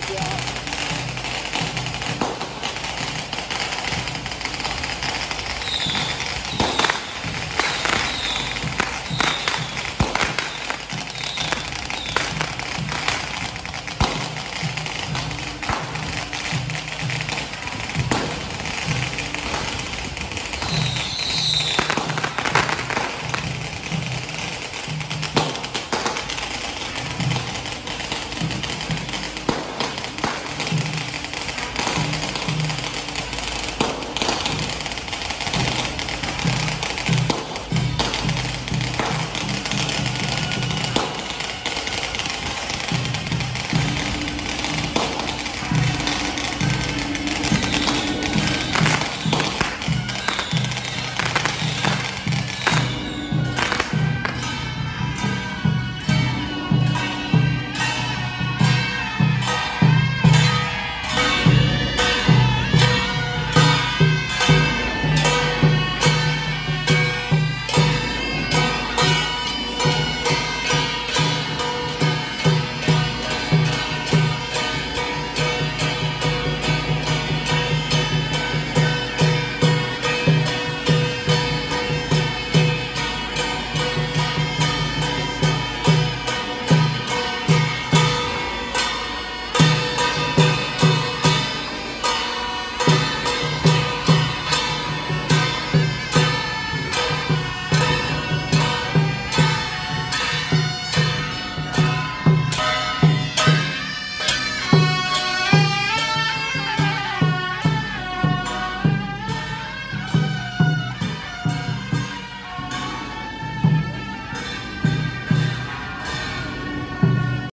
Good job.